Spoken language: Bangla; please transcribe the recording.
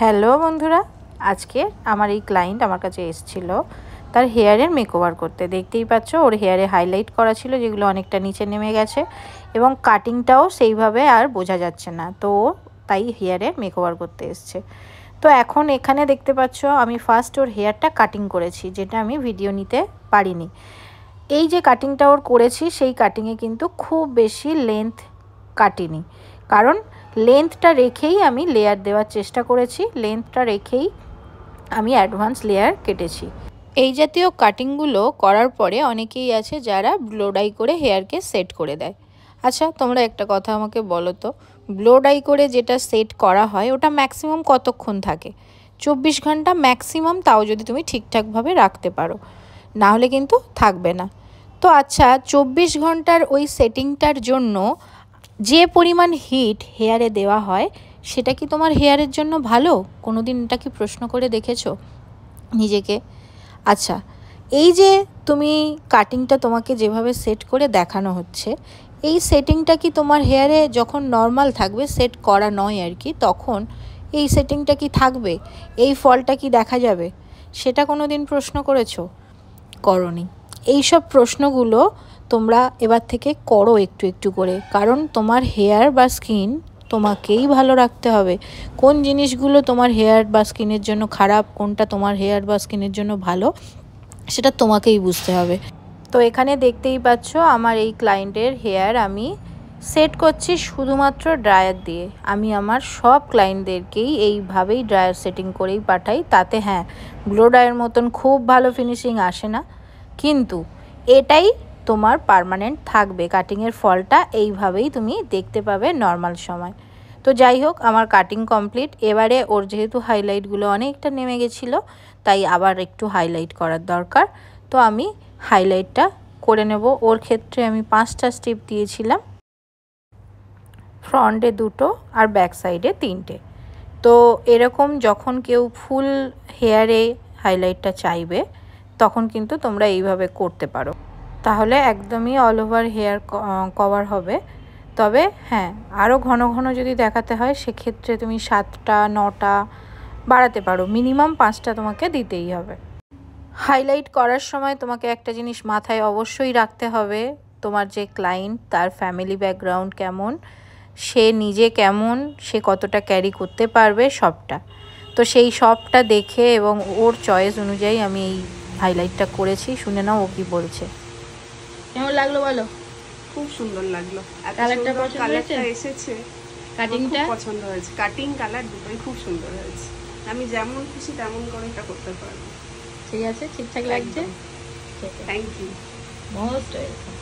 হ্যালো বন্ধুরা, আজকে আমার এই ক্লায়েন্ট আমার কাছে এসেছিল। তার হেয়ারের মেকওভার করতে। দেখতেই পাচ্ছ, ওর হেয়ারে হাইলাইট করা ছিল যেগুলো অনেকটা নিচে নেমে গেছে এবং কাটিংটাও সেইভাবে আর বোঝা যাচ্ছে না। তো তাই হেয়ারের মেকওভার করতে এসছে। তো এখন এখানে দেখতে পাচ্ছ, আমি ফার্স্ট ওর হেয়ারটা কাটিং করেছি, যেটা আমি ভিডিও নিতে পারিনি। এই যে কাটিংটা ওর করেছি, সেই কাটিংয়ে কিন্তু খুব বেশি লেন্থ কাটিনি। কারণ লেন্থটা রেখেই আমি লেয়ার দেওয়ার চেষ্টা করেছি। লেন্থটা রেখেই আমি অ্যাডভান্স লেয়ার কেটেছি। এই জাতীয় কাটিংগুলো করার পরে অনেকেই আছে যারা ব্লোডাই করে হেয়ারকে সেট করে দেয়। আচ্ছা তোমরা একটা কথা আমাকে বলো তো। ব্লোডাই করে যেটা সেট করা হয়, ওটা ম্যাক্সিমাম কতক্ষণ থাকে? চব্বিশ ঘণ্টা ম্যাক্সিমাম তাও যদি তুমি ঠিকঠাকভাবে রাখতে পারো। না হলে কিন্তু থাকবে না। তো আচ্ছা চব্বিশ ঘণ্টার ওই সেটিংটার জন্য যে পরিমাণ হিট হেয়ারে দেওয়া হয়, সেটা কি তোমার হেয়ারের জন্য ভালো? কোনো দিন এটা কি প্রশ্ন করে দেখেছ নিজেকে? আচ্ছা এই যে তুমি কাটিংটা তোমাকে যেভাবে সেট করে দেখানো হচ্ছে, এই সেটিংটা কি তোমার হেয়ারে যখন নর্মাল থাকবে সেট করা নয় আর কি, তখন এই সেটিংটা কি থাকবে? এই ফলটা কি দেখা যাবে? সেটা কোনো দিন প্রশ্ন করেছ? করনি। এইসব প্রশ্নগুলো তোমরা এবার থেকে করো একটু একটু করে। কারণ তোমার হেয়ার বা স্কিন তোমাকেই ভালো রাখতে হবে। কোন জিনিসগুলো তোমার হেয়ার বা স্কিনের জন্য খারাপ, কোনটা তোমার হেয়ার বা স্কিনের জন্য ভালো, সেটা তোমাকেই বুঝতে হবে। তো এখানে দেখতেই পাচ্ছ আমার এই ক্লায়েন্টের হেয়ার আমি সেট করছি শুধুমাত্র ড্রায়ার দিয়ে। আমি আমার সব ক্লায়েন্টদেরকেই এইভাবেই ড্রায়ার সেটিং করেই পাঠাই। তাতে হ্যাঁ গ্লো ড্রায়ের মতন খুব ভালো ফিনিশিং আসে না। কিন্তু এটাই তোমার পারমানেন্ট থাকবে। কাটিংয়ের ফলটা এইভাবেই তুমি দেখতে পাবে নর্মাল সময়। তো যাই হোক, আমার কাটিং কমপ্লিট এবারে ওর যেহেতু হাইলাইটগুলো অনেকটা নেমে গেছিল, তাই আবার একটু হাইলাইট করার দরকার। তো আমি হাইলাইটটা করে নেব। ওর ক্ষেত্রে আমি পাঁচটা স্টেপ দিয়েছিলাম। ফ্রন্টে দুটো আর ব্যাক সাইডে তিনটে। তো এরকম যখন কেউ ফুল হেয়ারে হাইলাইটটা চাইবে তখন কিন্তু তোমরা এইভাবে করতে পারো। তাহলে একদমই অল ওভার হেয়ার কভার হবে। তবে হ্যাঁ আরও ঘন ঘন যদি দেখাতে হয়, সেক্ষেত্রে তুমি সাতটা, নটা বাড়াতে পারো। মিনিমাম পাঁচটা তোমাকে দিতেই হবে। হাইলাইট করার সময় তোমাকে একটা জিনিস মাথায় অবশ্যই রাখতে হবে। তোমার যে ক্লায়েন্ট তার ফ্যামিলি ব্যাকগ্রাউন্ড কেমন, সে নিজে কেমন, সে কতটা ক্যারি করতে পারবে, সবটা। তো সেই সবটা দেখে এবং ওর চয়েস অনুযায়ী আমি এই হাইলাইটটা করেছি শুনে নাও ও কি বলছে। কেমন লাগল বলো? খুব সুন্দর লাগল। কালারটা পছন্দ কালারটা হয়েছে? এসেছে। কাটিংটা পছন্দ হয়েছে। কাটিং কালার দুটোই খুব সুন্দর হয়েছে। আমি যেমন খুশি তেমন করে এটা করতে পারব। ঠিক আছে? ঠিকঠাক লাগছে? Thank you most welcome